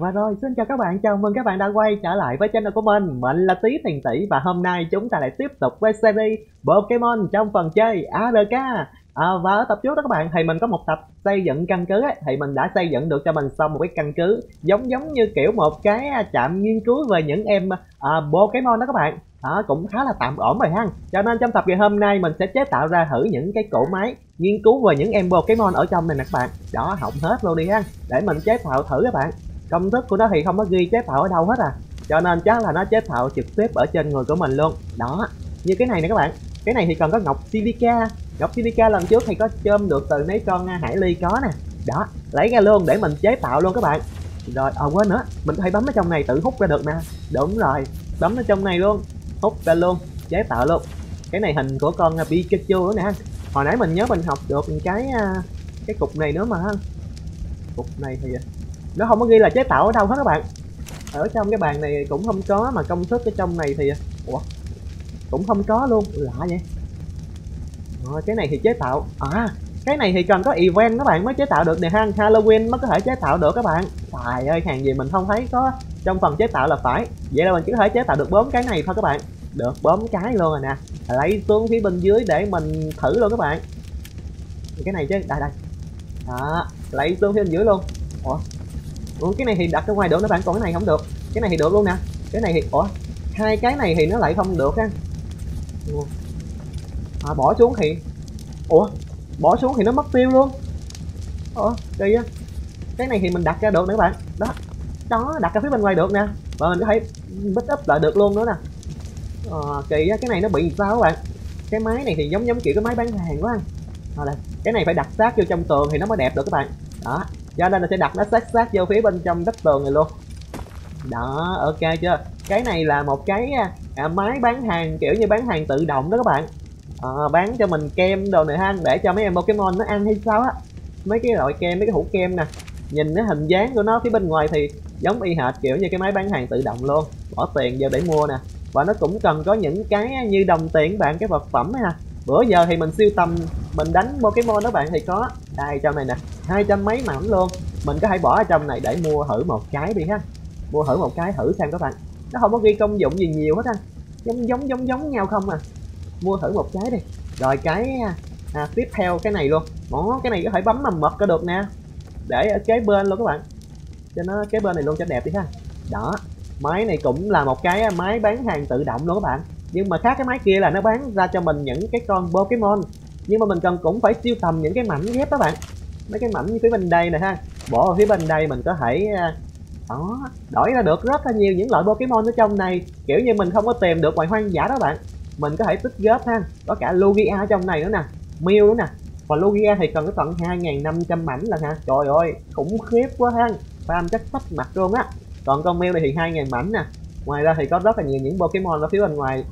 Và rồi, xin chào các bạn, chào mừng các bạn đã quay trở lại với channel của mình. Mình là Tí thiền Tỷ và hôm nay chúng ta lại tiếp tục với series Pokemon trong phần chơi ARK à, Và ở tập trước đó các bạn, thì mình có một tập xây dựng căn cứ ấy, Thì mình đã xây dựng được cho mình xong một cái căn cứ Giống giống như kiểu một cái à, trạm nghiên cứu về những em à, Pokemon đó các bạn. À, cũng khá là tạm ổn rồi ha. Cho nên trong tập ngày hôm nay mình sẽ chế tạo ra thử những cái cỗ máy nghiên cứu về những em Pokemon ở trong này nè các bạn. Đó hỏng hết luôn đi ha. Để mình chế tạo thử các bạn công thức của nó thì không có ghi chế tạo ở đâu hết à. Cho nên chắc là nó chế tạo trực tiếp ở trên người của mình luôn. Đó, như cái này nè các bạn. Cái này thì còn có ngọc silica. Ngọc silica lần trước thì có chôm được từ mấy con hải ly có nè. Đó, lấy ra luôn để mình chế tạo luôn các bạn. Rồi à quên nữa. Mình có thể bấm ở trong này tự hút ra được nè. Đúng rồi, bấm ở trong này luôn. Hút ra luôn, chế tạo luôn. Cái này hình của con à, Pikachu nữa nè. Hồi nãy mình nhớ mình học được cái cái cục này nữa mà. Cục này thì nó không có ghi là chế tạo ở đâu hết các bạn. Ở trong cái bàn này cũng không có mà công thức ở trong này thì ủa? Cũng không có luôn. Lạ vậy? Rồi cái này thì chế tạo. À cái này thì cần có event các bạn mới chế tạo được nè. Ha halloween mới có thể chế tạo được các bạn. Trời ơi, hàng gì mình không thấy có trong phần chế tạo là phải. Vậy là mình chỉ có thể chế tạo được bốn cái này thôi các bạn. Được, bốn cái luôn rồi nè. Lấy xuống phía bên dưới để mình thử luôn các bạn. Cái này chứ, đây đây. Đó, lấy xuống phía bên dưới luôn. Ủa? Ủa cái này thì đặt ra ngoài được nó bạn còn cái này không được. Cái này thì được luôn nè. Cái này thì ủa hai cái này thì nó lại không được ha. À, bỏ xuống thì ủa bỏ xuống thì nó mất tiêu luôn. Ủa kỳ á. Cái này thì mình đặt ra được nữa các bạn. Đó. Đó đặt ra phía bên ngoài được nè. Và mình có thể bích up lại được luôn nữa nè. À, kỳ á cái này nó bị sao các bạn? Cái máy này thì giống giống kiểu cái máy bán hàng quá. À, cái này phải đặt sát vô trong tường thì nó mới đẹp được các bạn. Đó cho nên là sẽ đặt nó sát sát vô phía bên trong vách tường này luôn. Đó ok chưa? Cái này là một cái à, à, máy bán hàng kiểu như bán hàng tự động đó các bạn. À, bán cho mình kem đồ này ha để cho mấy em pokemon nó ăn hay sao á. Mấy cái loại kem mấy cái hũ kem nè. Nhìn cái hình dáng của nó phía bên ngoài thì giống y hệt kiểu như cái máy bán hàng tự động luôn. Bỏ tiền vô để mua nè. Và nó cũng cần có những cái à, như đồng tiền bạn cái vật phẩm ha bữa giờ thì mình siêu tầm mình đánh pokemon đó bạn thì có đây trong này nè hai trăm mấy mảnh luôn. Mình có thể bỏ ở trong này để mua thử một cái đi ha. Mua thử một cái thử xem các bạn. Nó không có ghi công dụng gì nhiều hết ha giống giống giống giống nhau không à. Mua thử một cái đi. Rồi cái à, tiếp theo cái này luôn. Ồ, cái này có thể bấm mầm mật có được nè. Để ở kế bên luôn các bạn. Cho nó kế bên này luôn cho đẹp đi ha. Đó máy này cũng là một cái à, máy bán hàng tự động luôn các bạn nhưng mà khác cái máy kia là nó bán ra cho mình những cái con Pokemon. Nhưng mà mình cần cũng phải siêu tầm những cái mảnh ghép đó bạn. Mấy cái mảnh như phía bên đây nè ha. Bỏ vào phía bên đây mình có thể à, đó, đổi ra được rất là nhiều những loại Pokemon ở trong này. Kiểu như mình không có tìm được ngoài hoang dã đó bạn. Mình có thể tích góp ha. Có cả Lugia trong này nữa nè, Mew nữa nè. Và Lugia thì cần cái tận 2.500 mảnh là ha. Trời ơi, khủng khiếp quá ha. Farm chắc sắp mặt luôn á. Còn con Mew này thì 2.000 mảnh nè. Ngoài ra thì có rất là nhiều những Pokemon ở phía bên ngoài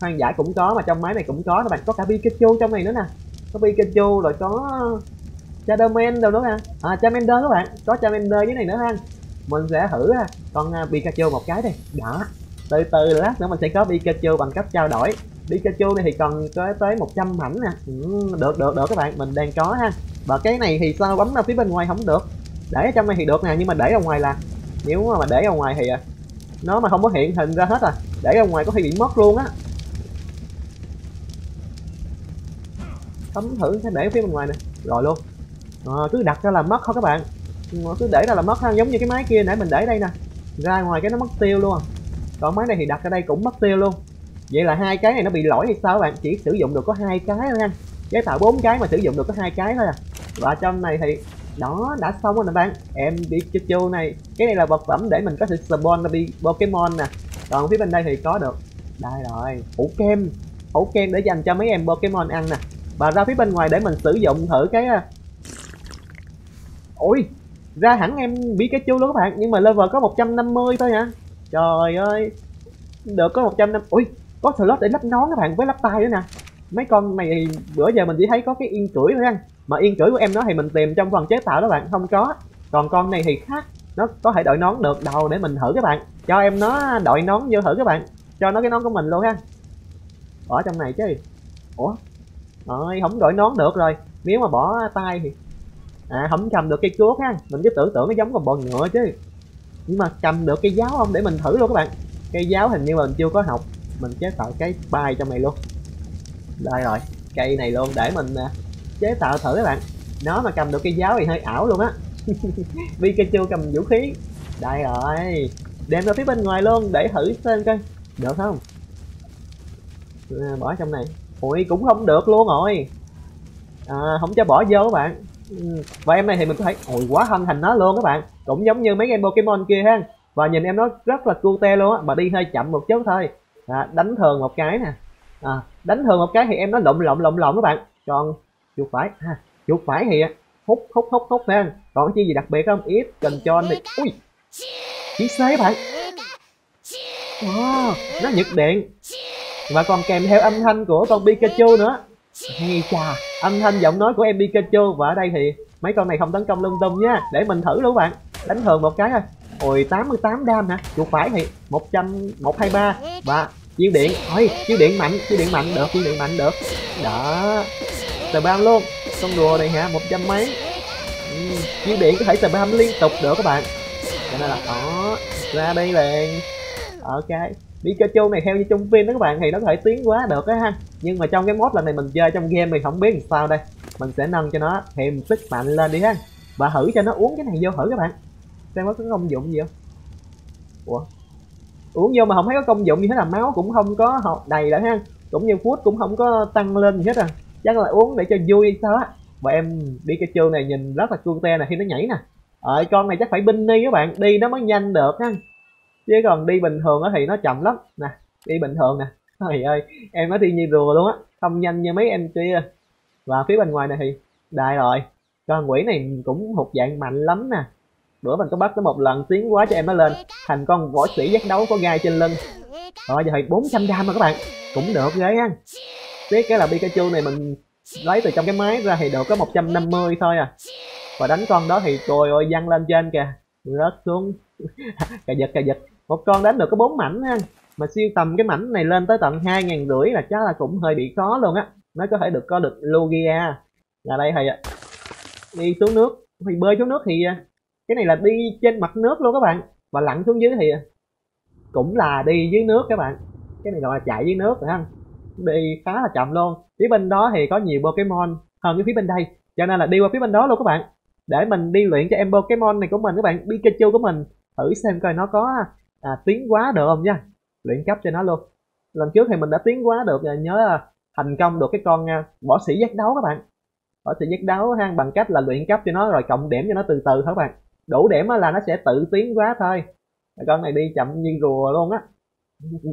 hoang dã cũng có mà trong máy này cũng có các bạn. Có cả Pikachu trong này nữa nè. Có Pikachu rồi có ờ, Charmander đâu nữa ha à Charmander các bạn. Có Charmander dưới này nữa ha. Mình sẽ thử con ờ, Pikachu một cái đi. Đó. Từ từ lát nữa mình sẽ có Pikachu bằng cách trao đổi. Pikachu này thì còn có tới 100 mảnh nè. Ừ, được được được các bạn. Mình đang có ha. Và cái này thì sao bấm ra phía bên ngoài không được? Để ở trong này thì được nè nhưng mà để ở ngoài là nếu mà để ở ngoài thì ờ, nó mà không có hiện hình ra hết à. Để ở ngoài có khi bị mất luôn á. Cấm thử cái để phía bên ngoài nè. Rồi luôn. À, cứ đặt ra là mất thôi các bạn. Ừ, cứ để ra là mất ha giống như cái máy kia nãy mình để đây nè. Ra ngoài cái nó mất tiêu luôn à. còn máy này thì đặt ở đây cũng mất tiêu luôn. Vậy là hai cái này nó bị lỗi hay sao các bạn? Chỉ sử dụng được có hai cái thôi anh, chế tạo bốn cái mà sử dụng được có hai cái thôi à. Và trong này thì đó đã xong rồi nè bạn. Em Pikachu này. Cái này là vật phẩm để mình có thể spawn ra Pokemon nè. Còn phía bên đây thì có được. Đây rồi hũ kem. Hũ kem để dành cho mấy em Pokemon ăn nè và ra phía bên ngoài để mình sử dụng thử cái à. ôi, ra hẳn em Pikachu luôn các bạn, nhưng mà level có 150 thôi hả? Trời ơi, được có 150 ui có slot để lắp nón các bạn, với lắp tay nữa nè. Mấy con này bữa giờ mình chỉ thấy có cái yên cưỡi thôi anh mà yên cưỡi của em nó thì mình tìm trong phần chế tạo đó bạn, không có. Còn con này thì khác, nó có thể đội nón được, đầu để mình thử các bạn. Cho em nó đội nón vô thử các bạn, cho nó cái nón của mình luôn ha. Ở trong này chứ. Ủa? Rồi không đổi nón được rồi. Nếu mà bỏ tay thì à không cầm được cây cuốc ha. Mình cứ tưởng tượng nó giống con bò ngựa chứ. Nhưng mà cầm được cây giáo không? Để mình thử luôn các bạn. Cây giáo hình như mình chưa có học. Mình chế tạo cái bay trong này luôn. Đây rồi cây này luôn. Để mình à, chế tạo thử các bạn. Nó mà cầm được cây giáo thì hơi ảo luôn á. Pikachu cầm vũ khí. Đây rồi. Đem ra phía bên ngoài luôn để thử xem coi. Được không? À, bỏ trong này ui cũng không được luôn rồi. À, không cho bỏ vô các bạn. Ừ, và em này thì mình có thể ui quá thân thành nó luôn các bạn. Cũng giống như mấy game pokemon kia ha. Và nhìn em nó rất là cute luôn á mà đi hơi chậm một chút thôi. À, đánh thường một cái nè. À, đánh thường một cái thì em nó lộn lộn lộn lộn các bạn. Còn chuột phải ha chuột phải thì hút hút hút hút ha. Còn chi gì đặc biệt không? Ít cần cho anh đi ui chỉ xế bạn. Wow nó nhật điện và còn kèm theo âm thanh của con Pikachu nữa. Hay chà âm thanh giọng nói của em Pikachu. Và ở đây thì mấy con này không tấn công lung tung nha. Để mình thử luôn bạn. Đánh thường một cái thôi. Ôi 88 đam hả? Chuột phải thì 100 123 và chiêu điện. Thôi chiêu điện mạnh chiêu điện mạnh. Được chiêu điện mạnh được. Đó. Spam luôn. Con đùa này hả? Một trăm mấy. Ừ, chiêu điện có thể spam liên tục được các bạn. Cho nên là đó. Ra đây liền. Ok. Pikachu này theo như trong phim đó các bạn, thì nó có thể tiến quá được á ha. Nhưng mà trong cái mod lần này mình chơi trong game thì không biết làm sao đây. Mình sẽ nâng cho nó thêm sức mạnh lên đi ha. Và thử cho nó uống cái này vô thử các bạn. Xem có công dụng gì không? Ủa? Uống vô mà không thấy có công dụng gì hết là máu cũng không có đầy lại ha. Cũng như food cũng không có tăng lên gì hết à. Chắc là uống để cho vui sao á. Và em đi cái Pikachu này nhìn rất là te nè, khi nó nhảy nè. Ờ con này chắc phải binh đi các bạn, đi nó mới nhanh được ha chứ còn đi bình thường á thì nó chậm lắm. Nè, đi bình thường nè. Trời ơi, em nói đi như rùa luôn á. Không nhanh như mấy em kia. Và phía bên ngoài này thì đại rồi. Con quỷ này cũng thuộc dạng mạnh lắm nè. Bữa mình có bắt nó một lần tiến quá cho em nó lên. Thành con võ sĩ giác đấu có gai trên lưng. Rồi giờ thì 400 đam mà các bạn. Cũng được ghê ha tiếc cái là Pikachu này mình lấy từ trong cái máy ra thì được có 150 thôi à. Và đánh con đó thì trời ơi, văng lên trên kìa. Rớt xuống. Cà giật cà giật một con đánh được có bốn mảnh ha. Mà siêu tầm cái mảnh này lên tới tận hai ngàn rưỡi là chắc là cũng hơi bị khó luôn á. Nó có thể được, có được Logia là đây thầy ạ. Đi xuống nước. Thì bơi xuống nước thì à, cái này là đi trên mặt nước luôn các bạn. Và lặn xuống dưới thì à, cũng là đi dưới nước các bạn. Cái này gọi là chạy dưới nước phải không? Đi khá là chậm luôn. Phía bên đó thì có nhiều Pokemon hơn cái phía bên đây. Cho nên là đi qua phía bên đó luôn các bạn. Để mình đi luyện cho em Pokemon này của mình các bạn. Pikachu của mình. Thử xem coi nó có à, tiến quá được không nha? Luyện cấp cho nó luôn. Lần trước thì mình đã tiến quá được nhớ là thành công được cái con à, võ sĩ giác đấu các bạn. Võ sĩ giác đấu ha bằng cách là luyện cấp cho nó rồi cộng điểm cho nó từ từ thôi các bạn. Đủ điểm là nó sẽ tự tiến quá thôi. Con này đi chậm như rùa luôn á.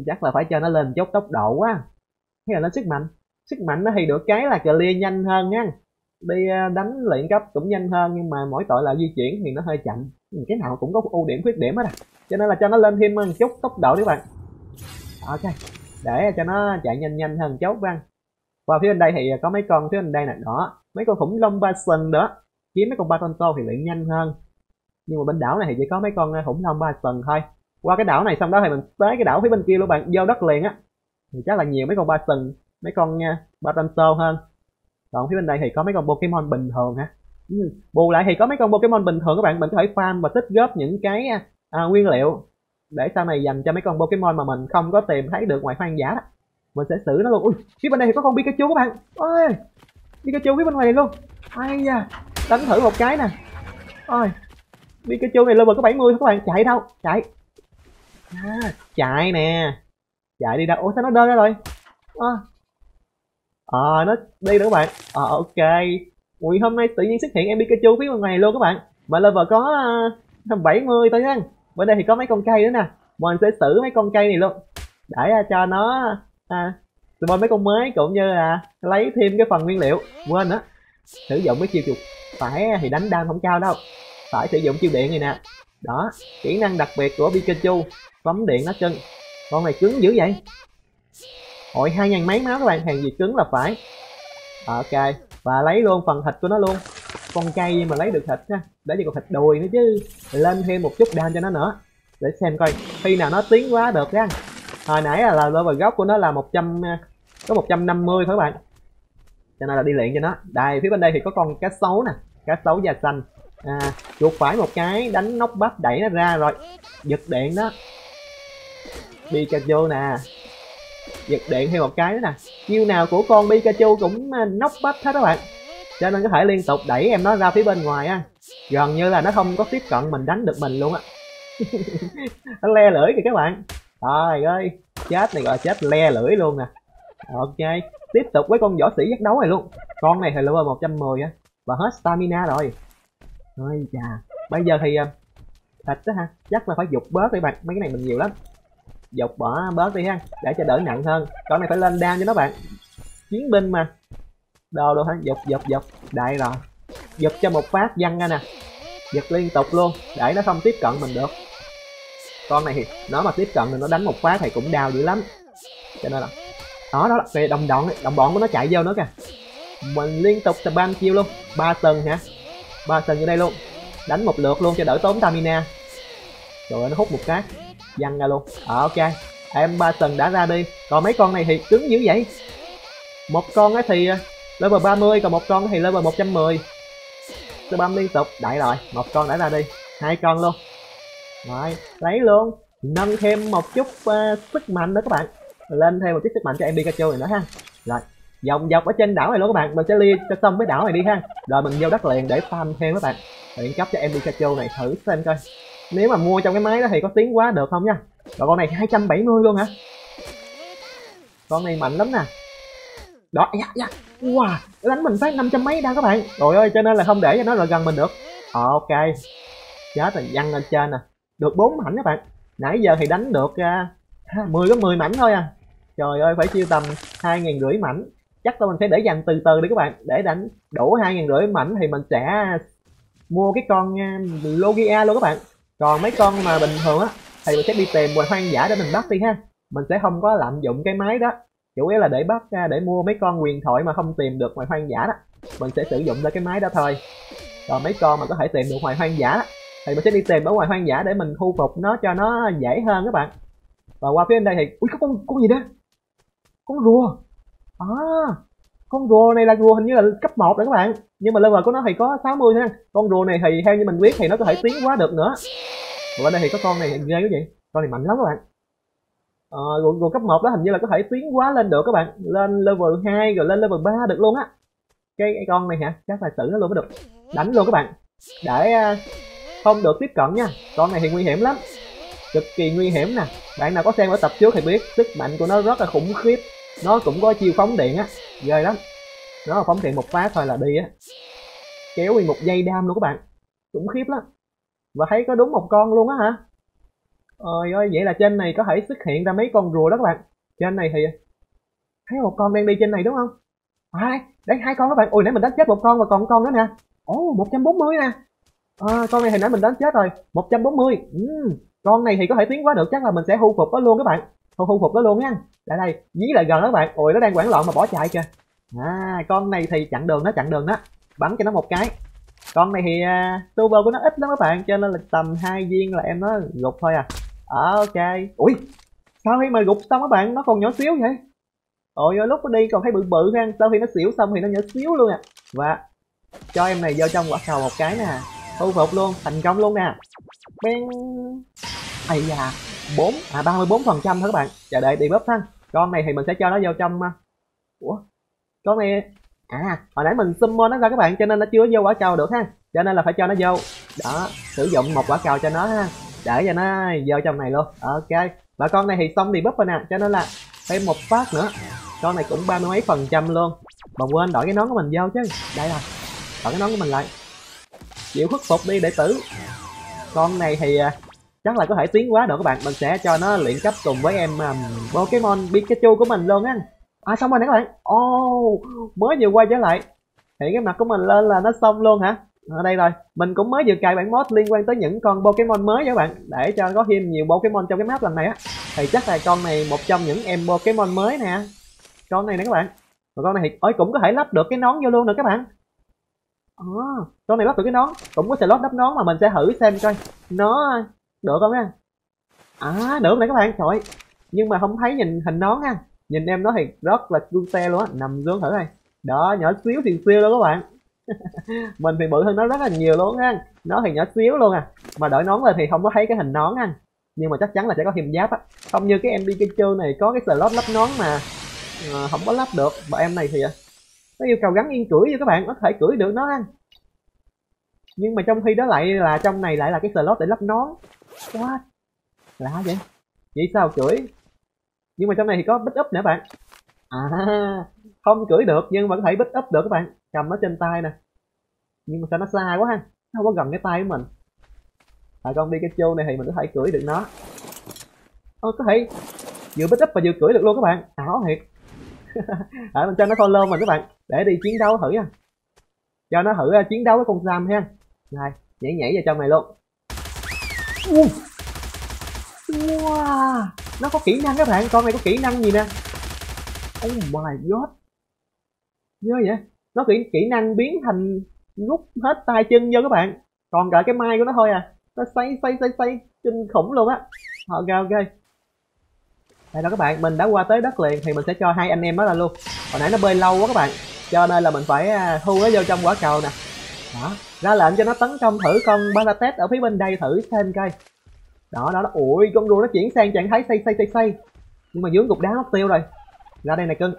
Chắc là phải cho nó lên chốt tốc độ quá. Hay là nó sức mạnh. Sức mạnh nó thì được cái là clear nhanh hơn nha. Đi à, đánh luyện cấp cũng nhanh hơn nhưng mà mỗi tội là di chuyển thì nó hơi chậm. Cái nào cũng có ưu điểm khuyết điểm hết à cho nên là cho nó lên thêm một chút tốc độ đi bạn. Ok, để cho nó chạy nhanh nhanh hơn chốt văn và phía bên đây thì có mấy con phía bên đây nè, đó. Mấy con khủng long ba sừng đó. Kiếm mấy con ba con tô thì luyện nhanh hơn. Nhưng mà bên đảo này thì chỉ có mấy con ờ, khủng long ba sừng thôi. Qua cái đảo này xong đó thì mình tới cái đảo phía bên kia luôn bạn, vô đất liền á. Thì chắc là nhiều mấy con ba sừng, mấy con nha ba con tô hơn. Còn phía bên đây thì có mấy con Pokemon bình thường ha ừ, bù lại thì có mấy con Pokemon bình thường các bạn, mình có thể farm và tích góp những cái ờ, à, nguyên liệu. Để sau này dành cho mấy con Pokemon mà mình không có tìm thấy được ngoài hoang dã đó. Mình sẽ xử nó luôn. Ui phía bên đây thì có con Pikachu các bạn. Ôi Pikachu phía bên ngoài này luôn. Ai da. Đánh thử một cái nè. Ôi Pikachu này level có 70 thôi các bạn. Chạy đâu? Chạy. À, chạy nè. Chạy đi đâu? Ủa sao nó đơn ra rồi? À, ờ à, nó đi nữa các bạn. Ờ à, ok. Ui hôm nay tự nhiên xuất hiện em Pikachu phía bên ngoài luôn các bạn. Mà level có ờ, uh, 70 thôi nha bên đây thì có mấy con cây nữa nè. Mình sẽ xử mấy con cây này luôn. Để à, cho nó à, spawn mấy con mới cũng như là lấy thêm cái phần nguyên liệu. Quên á sử dụng cái chiêu chuột phải thì đánh đam không cao đâu. Phải sử dụng chiêu điện này nè. Đó kỹ năng đặc biệt của Pikachu bấm điện nó chân. Con này cứng dữ vậy? Hội hai ngàn mấy máu các bạn, hàng gì cứng là phải. Ok, và lấy luôn phần thịt của nó luôn. Con cây mà lấy được thịt ha để cho con thịt đùi nữa chứ. Lên thêm một chút đam cho nó nữa. Để xem coi khi nào nó tiến quá được ra Hồi nãy là, là level gốc của nó là 100 à, có 150 thôi các bạn. Cho nên là đi luyện cho nó. Đây phía bên đây thì có con cá sấu nè, cá sấu da xanh. à chuột phải một cái đánh nóc bắp đẩy nó ra rồi giật điện đó Pikachu nè giật điện thêm một cái nữa nè chiêu nào của con Pikachu cũng à, nóc bắp hết các bạn cho nên có thể liên tục đẩy em nó ra phía bên ngoài á gần như là nó không có tiếp cận mình, đánh được mình luôn á. Nó le lưỡi kìa các bạn. Trời ơi, chết này gọi chết le lưỡi luôn nè. Ok, tiếp tục với con võ sĩ giác đấu này luôn. Con này thì level 110 á, và hết stamina rồi. Ôi chà. Bây giờ thì à, thịt đó ha, chắc là phải dục bớt đi bạn, mấy cái này mình nhiều lắm. Dục bỏ, bớt đi ha, để cho đỡ nặng hơn. Con này phải lên đam cho nó bạn. Chiến binh mà. Đồ đâu ha, dục dục dục. Đại rồi giật cho một phát văng ra nè. Giật liên tục luôn để nó không tiếp cận mình được. Con này thì nó mà tiếp cận thì nó đánh một phát thì cũng đau dữ lắm. Cho nên là đó đó về đồng bọn đồng bọn của nó chạy vô nữa kìa. Mình liên tục spam chiêu luôn ba tầng hả? Ba tầng như đây luôn. Đánh một lượt luôn cho đỡ tốn stamina. Rồi nó hút một cái văng ra luôn. À, ok em ba tầng đã ra đi. Còn mấy con này thì cứng dữ vậy? Một con ấy thì à, level 30 còn một con thì level 110 spam liên tục. Đại rồi một con đã ra đi. Hai con luôn. Rồi lấy luôn. Nâng thêm một chút uh, sức mạnh nữa các bạn. Lên thêm một chút sức mạnh cho em Pikachu này nữa ha. Rồi vòng dọc ở trên đảo này luôn các bạn. Mình sẽ lia cho xong cái đảo này đi ha. Rồi mình vô đất liền để farm thêm các bạn. Luyện cấp cho em Pikachu này thử xem coi. Nếu mà mua trong cái máy đó thì có tiến quá được không nha? Rồi con này 270 luôn hả? Con này mạnh lắm nè. Đó dạ dạ wow đánh mình phát năm trăm mấy đau các bạn. Rồi ơi cho nên là không để cho nó là gần mình được. Ok chết rồi văng lên trên nè. Được bốn mảnh các bạn. Nãy giờ thì đánh được à, uh, 10 có 10 mảnh thôi à. Trời ơi phải siêu tầm hai ngàn rưỡi mảnh. Chắc là mình sẽ để dành từ từ đi các bạn. Để đánh đủ hai ngàn rưỡi mảnh thì mình sẽ mua cái con uh, Logia luôn các bạn. Còn mấy con mà bình thường á thì mình sẽ đi tìm ngoài hoang dã để mình bắt đi ha. Mình sẽ không có lạm dụng cái máy đó chủ yếu là để bắt ra, để mua mấy con quyền thoại mà không tìm được ngoài hoang dã đó. Mình sẽ sử dụng ra cái máy đó thôi. Còn mấy con mà có thể tìm được ngoài hoang dã thì mình sẽ đi tìm ở ngoài hoang dã để mình thu phục nó cho nó dễ hơn các bạn. Và qua phía bên đây thì, ui, có con con gì đó? Con rùa. À con rùa này là rùa hình như là cấp 1 đấy các bạn. Nhưng mà level của nó thì có 60 ha. Con rùa này thì theo như mình biết thì nó có thể tiến hóa được nữa. Và đây thì có con này ghê cái gì? Con này mạnh lắm các bạn ờ, rùa, cấp 1 đó hình như là có thể tiến quá lên được các bạn. Lên level 2 rồi lên level 3 được luôn á. Cái, cái con này hả? Chắc phải xử nó luôn mới được. Đánh luôn các bạn. Để ờ, không được tiếp cận nha. Con này thì nguy hiểm lắm. Cực kỳ nguy hiểm nè. Bạn nào có xem ở tập trước thì biết sức mạnh của nó rất là khủng khiếp. Nó cũng có chiêu phóng điện á. Ghê lắm. Nó là phóng điện một phát thôi là đi á. Kéo nguyên một dây đam luôn các bạn. Khủng khiếp lắm. Và thấy có đúng một con luôn á hả? Ôi ơi vậy là trên này có thể xuất hiện ra mấy con rùa đó các bạn. Trên này thì thấy một con đang đi trên này đúng không? À đây đây hai con các bạn. Ôi nãy mình đánh chết một con và còn một con nữa nè. Ồ một trăm bốn mươi nè. À, con này hồi nãy mình đánh chết rồi. 140 Ừ. con này thì có thể tiến quá được. Chắc là mình sẽ thu phục nó luôn các bạn. Thu, hưu phục nó luôn nha. Đây đây dí lại gần đó các bạn. Ôi nó đang quảng loạn mà bỏ chạy kìa. À con này thì chặn đường nó chặn đường đó. Bắn cho nó một cái. Con này thì à, uh, turbo của nó ít lắm các bạn. Cho nên là tầm hai viên là em nó gục thôi à à, ok. Ui sao khi mà gục xong các bạn? Nó còn nhỏ xíu vậy. Ôi lúc nó đi còn thấy bự bự ha. Sau khi nó xỉu xong thì nó nhỏ xíu luôn à. Và cho em này vô trong quả cầu một cái nè. Thu phục luôn thành công luôn nè. Beng, ây da bốn à ba mươi bốn phần trăm thôi các bạn. Chờ đợi đi bóp ha. Con này thì mình sẽ cho nó vô trong à, ủa? Con này à hồi nãy mình summon nó ra các bạn cho nên nó chưa vô quả cầu được ha. Cho nên là phải cho nó vô. Đó sử dụng một quả cầu cho nó ha để cho nó vô trong này luôn. Ok và con này thì xong thì búp rồi nè cho nên là thêm một phát nữa. Con này cũng ba mươi mấy phần trăm luôn. Mà quên đổi cái nón của mình vô chứ. Đây rồi đổi cái nón của mình lại. Chịu khuất phục đi đệ tử. Con này thì à, chắc là có thể tiến quá được các bạn. Mình sẽ cho nó luyện cấp cùng với em um, Pokemon Pikachu của mình luôn á. À xong rồi nè các bạn. Oh, mới vừa quay trở lại. Hiện cái mặt của mình lên là nó xong luôn hả? Ở đây rồi mình cũng mới vừa cài bản mod liên quan tới những con Pokemon mới các bạn để cho có thêm nhiều Pokemon trong cái map lần này á. Thì chắc là con này một trong những em Pokemon mới nè. Con này nè các bạn. Và con này thì ơi cũng có thể lắp được cái nón vô luôn nè các bạn. À, con này lắp được cái nón cũng có slot đắp nón mà mình sẽ thử xem coi nó được không nha à được nè các bạn. Trời nhưng mà không thấy nhìn hình nón ha. Nhìn em nó thì rất là cute luôn á nằm xuống thử này đó nhỏ xíu thì siêu luôn các bạn. mình thì bự hơn nó rất là nhiều luôn ha nó thì nhỏ xíu luôn à. Mà đổi nón lên thì không có thấy cái hình nón anh. Nhưng mà chắc chắn là sẽ có thêm giáp á. Không như cái em Pikachu này có cái slot lắp nón mà à, không có lắp được. Mà em này thì à, nó yêu cầu gắn yên cưỡi cho các bạn có thể cưỡi được nó anh. Nhưng mà trong khi đó lại là trong này lại là cái slot để lắp nón. Quá lạ vậy? Vậy sao cưỡi nhưng mà trong này thì có bích up nữa bạn. À không cưỡi được nhưng mà có thể bích up được các bạn cầm nó trên tay nè. Nhưng mà sao nó xa quá ha? Nó không có gần cái tay của mình. Tại con Pikachu này thì mình có thể cưỡi được nó. Ô có thể vừa bích up và vừa cưỡi được luôn các bạn. Ảo thiệt. Ở mình cho nó follow mình các bạn. Để đi chiến đấu thử nha. Cho nó thử uh, chiến đấu với con Sam ha. Này nhảy nhảy vào trong này luôn. Wow. Nó có kỹ năng các bạn. Con này có kỹ năng gì nè? Oh my god. Ghê vậy? Nó kỹ kỹ năng biến thành rút hết tay chân vô các bạn. Còn cả cái mai của nó thôi à. Nó xoay xoay xoay xoay kinh khủng luôn á. Ờ, ok ok. Đây đó các bạn, mình đã qua tới đất liền thì mình sẽ cho hai anh em đó ra luôn. Hồi nãy nó bơi lâu quá các bạn, cho nên là mình phải à, thu nó vô trong quả cầu nè. Đó, ra lệnh cho nó tấn công thử con Balatet ở phía bên đây thử xem coi. Đó đó đó. Ui, con rùa nó chuyển sang trạng thái xây xây xây xây nhưng mà dướng cục đá mất tiêu rồi. Ra đây này cưng.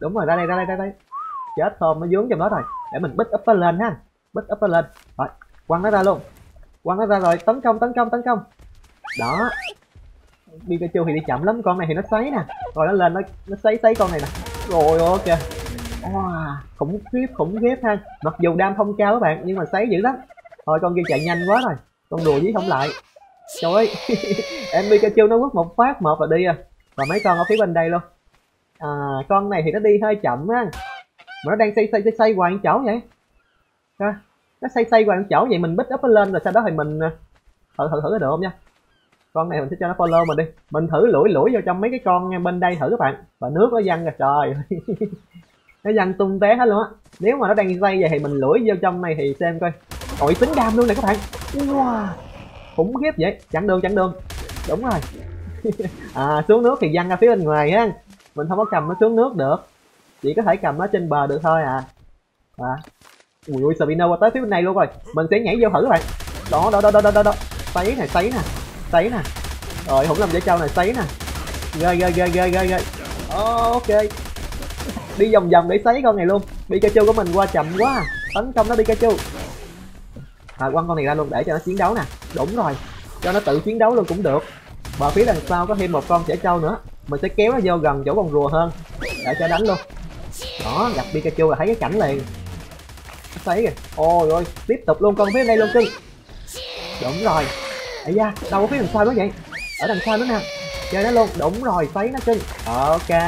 Đúng rồi, ra đây ra đây ra đây chết thơm nó dướng trong đó rồi. Để mình bích up nó lên ha. Bích up nó lên. Rồi quăng nó ra luôn. Quăng nó ra rồi tấn công tấn công tấn công. Đó. Pikachu thì đi chậm lắm con này thì nó xoáy nè. Rồi nó lên nó nó xoáy xoáy con này nè. Rồi ok. Wow, khủng khiếp khủng khiếp ha. Mặc dù đam không cao các bạn nhưng mà xoáy dữ lắm. Thôi con kia chạy nhanh quá rồi. Con đùa với không lại. Trời ơi. Em Pikachu nó quất một phát một và đi à. Và mấy con ở phía bên đây luôn. À con này thì nó đi hơi chậm á mà nó đang xây xây xây xây hoài chỗ vậy. Ha, nó xây xây hoài chỗ vậy mình bích up nó lên rồi sau đó thì mình à, thử thử thử cái được không nha. Con này mình sẽ cho nó follow mình đi. Mình thử lủi lủi vào trong mấy cái con bên đây thử các bạn. Và nước nó văng rồi trời nó văng tung té hết luôn á. Nếu mà nó đang dây vậy thì mình lủi vô trong này thì xem coi. Ội tính đam luôn này các bạn. Wow. Khủng khiếp vậy. Chặn đường chặn đường. Đúng rồi. À xuống nước thì văng ra phía bên ngoài á mình không có cầm nó xuống nước được chỉ có thể cầm nó trên bờ được thôi à. À. Ui ui Sabino qua tới phía bên này luôn rồi. Mình sẽ nhảy vô thử các bạn đó đó đó đó đó đó, đó. sấy này sấy nè. Sấy nè. Rồi không làm dễ trâu này sấy nè. Ghê ghê ghê ghê ghê ghê. Ok. Đi vòng vòng để sấy con này luôn. Pikachu của mình qua chậm quá. Tấn công nó Pikachu. À quăng con này ra luôn để cho nó chiến đấu nè. Đúng rồi. Cho nó tự chiến đấu luôn cũng được. Và phía đằng sau có thêm một con trẻ trâu nữa. Mình sẽ kéo nó vô gần chỗ con rùa hơn. Để cho đánh luôn đó gặp Pikachu là thấy cái cảnh liền thấy kìa. Ôi ôi tiếp tục luôn con phía đây luôn cưng. Đúng rồi. Ấy da đâu có phía đằng sau nữa vậy? Ở đằng sau nữa nè. Chơi nó luôn. Đúng rồi phấy nó cưng. Ok.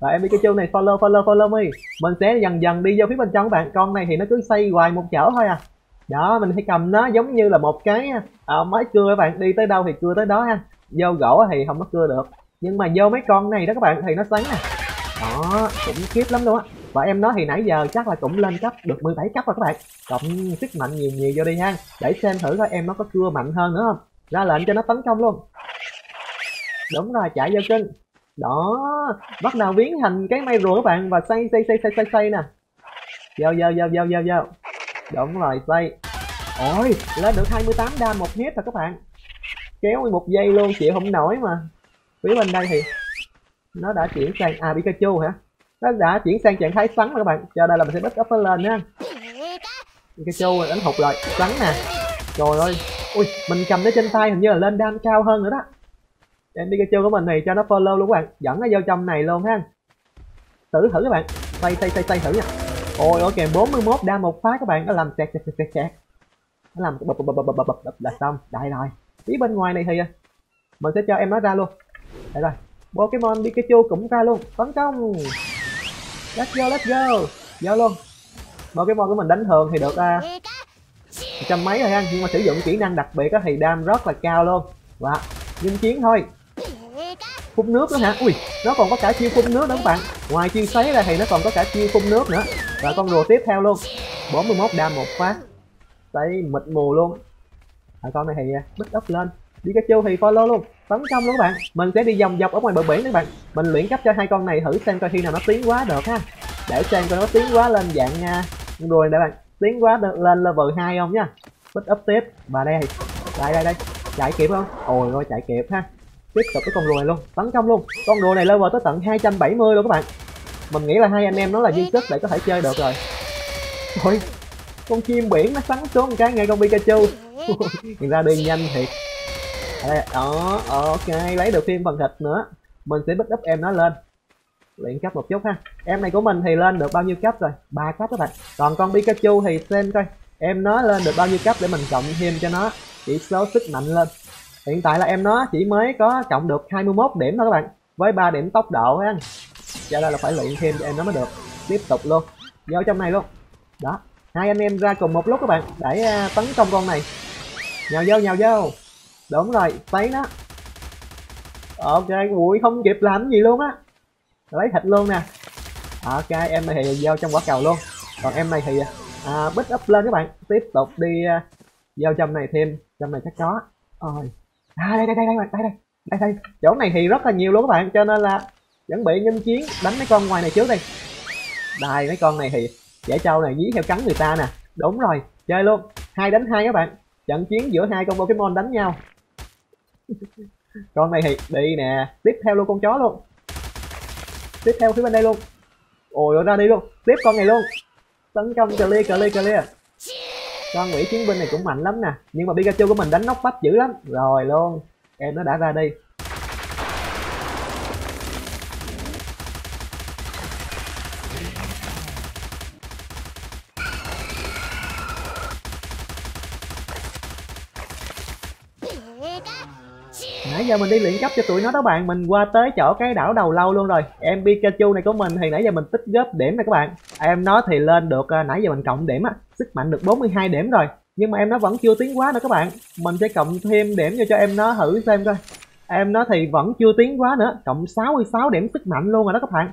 Và em Pikachu này follow follow follow me. Mình sẽ dần dần đi vô phía bên trong các bạn. Con này thì nó cứ xây hoài một chỗ thôi à. Đó mình phải cầm nó giống như là một cái à, máy cưa các bạn. Đi tới đâu thì cưa tới đó ha. Vô gỗ thì không có cưa được. Nhưng mà vô mấy con này đó các bạn thì nó xoắn nè đó, cũng khiếp lắm luôn á. Và em nó thì nãy giờ chắc là cũng lên cấp được 17 cấp rồi các bạn. Cộng sức mạnh nhiều nhiều vô đi ha. Để xem thử coi em nó có cưa mạnh hơn nữa không. Ra lệnh cho nó tấn công luôn. Đúng rồi, chạy vô kinh đó, bắt đầu biến thành cái mây rùa các bạn và xây xây xây xây xây xây nè. Vô vô vô vô vô vô. Đúng rồi xây ôi, lên được 28 đam một hit rồi các bạn. Kéo một giây luôn, chịu không nổi mà. Phía bên đây thì nó đã chuyển sang à Pikachu hả? Nó đã chuyển sang trạng thái sắn rồi các bạn. Cho đây là mình sẽ bắt up nó lên nha. Pikachu đánh hụt rồi sắn nè. Trời ơi. Ui, mình cầm nó trên tay hình như là lên đam cao hơn nữa đó. Em Pikachu của mình này cho nó follow luôn các bạn. Dẫn nó vô trong này luôn ha. Thử thử các bạn. Xoay xoay xoay xoay thử nha. Ôi, ok 41 đam một phát các bạn. Nó làm sẹt sẹt sẹt sẹt nó làm bập bập bập bập bập là xong. Đại rồi. Phía bên ngoài này thì à, mình sẽ cho em nó ra luôn. Đây rồi. Pokemon Pikachu cũng ra luôn. Tấn công. Let's go let's go. Vô luôn. Pokemon của mình đánh thường thì được uh, trăm mấy rồi ha. Nhưng mà sử dụng kỹ năng đặc biệt thì đam rất là cao luôn. Và nhưng chiến thôi. Phun nước nữa hả? Ui nó còn có cả chiêu phun nước đó các bạn. Ngoài chiêu sấy ra thì nó còn có cả chiêu phun nước nữa. Và con rùa tiếp theo luôn. 41 đam một phát. Sấy mịt mù luôn. À, con này thì à, bích up lên. Đi cái chiêu thì follow luôn tấn công luôn các bạn. Mình sẽ đi vòng dọc ở ngoài bờ biển các bạn. Mình luyện cấp cho hai con này thử xem coi khi nào nó tiến quá được ha. Để xem coi nó tiến quá lên dạng uh, rồi nè bạn. Tiến quá lên level 2 không nha. Pick up tiếp. Và đây đây đây đây. Chạy kịp không? Ôi ôi chạy kịp ha. Tiếp tục cái con rùa này luôn. Tấn công luôn. Con rùa này level tới tận 270 luôn các bạn. Mình nghĩ là hai anh em nó là dư sức để có thể chơi được rồi. Ôi con chim biển nó sắn xuống một cái ngay con Pikachu. Nhìn ra đi nhanh thiệt đó ờ, ờ, ok, lấy được thêm phần thịt nữa. Mình sẽ bích up em nó lên. Luyện cấp một chút ha. Em này của mình thì lên được bao nhiêu cấp rồi? Ba cấp các bạn. Còn con Pikachu thì xem coi. Em nó lên được bao nhiêu cấp để mình cộng thêm cho nó. Chỉ số sức mạnh lên. Hiện tại là em nó chỉ mới có cộng được 21 điểm thôi các bạn. Với 3 điểm tốc độ ha cho nên là phải luyện thêm cho em nó mới được. Tiếp tục luôn. Vô trong này luôn. Đó. Hai anh em ra cùng một lúc các bạn. Để ờ, tấn công con này. Nhào vô nhào vô đúng rồi lấy nó ok ui không kịp làm gì luôn á. Lấy thịt luôn nè. Ok em này thì giao trong quả cầu luôn. Còn em này thì à, bích up lên các bạn. Tiếp tục đi à, uh, giao trong này thêm. Trong này chắc có. Rồi à, đây đây đây đây đây đây đây đây. Chỗ này thì rất là nhiều luôn các bạn. Cho nên là chuẩn bị nhân chiến đánh mấy con ngoài này trước đi. Đây mấy con này thì dễ trâu này dí theo cắn người ta nè. Đúng rồi chơi luôn. Hai đánh hai các bạn. Trận chiến giữa hai con pokemon đánh nhau con này thì đi nè, tiếp theo luôn con chó luôn. Tiếp theo phía bên đây luôn. Ôi ra đi luôn. Tiếp con này luôn. Tấn công clear clear clear con quỷ chiến binh này cũng mạnh lắm nè. Nhưng mà pikachu của mình đánh nóc bách dữ lắm. Rồi luôn. Em nó đã ra đi. Nãy giờ mình đi luyện cấp cho tụi nó đó bạn. Mình qua tới chỗ cái đảo đầu lâu luôn rồi. Em pikachu này của mình thì nãy giờ mình tích góp điểm này các bạn. Em nó thì lên được à, nãy giờ mình cộng điểm á sức mạnh được 42 điểm rồi. Nhưng mà em nó vẫn chưa tiến quá nữa các bạn. Mình sẽ cộng thêm điểm vô cho em nó thử xem coi. Em nó thì vẫn chưa tiến quá nữa cộng 66 điểm sức mạnh luôn rồi đó các bạn.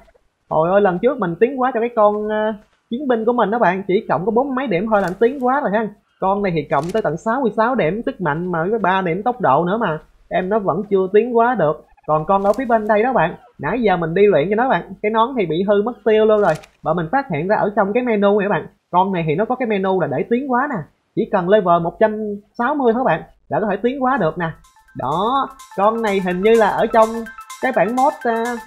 Hồi ơi lần trước mình tiến quá cho cái con uh, chiến binh của mình đó bạn. Chỉ cộng có bốn mấy điểm thôi là tiến quá rồi ha. Con này thì cộng tới tận 66 điểm sức mạnh mà với ba điểm tốc độ nữa mà em nó vẫn chưa tiến quá được. Còn con ở phía bên đây đó bạn nãy giờ mình đi luyện cho nó bạn cái nón thì bị hư mất tiêu luôn rồi. Và mình phát hiện ra ở trong cái menu này bạn con này thì nó có cái menu là để tiến quá nè. Chỉ cần level 160 thôi bạn là có thể tiến quá được nè. Đó con này hình như là ở trong cái bản mod uh,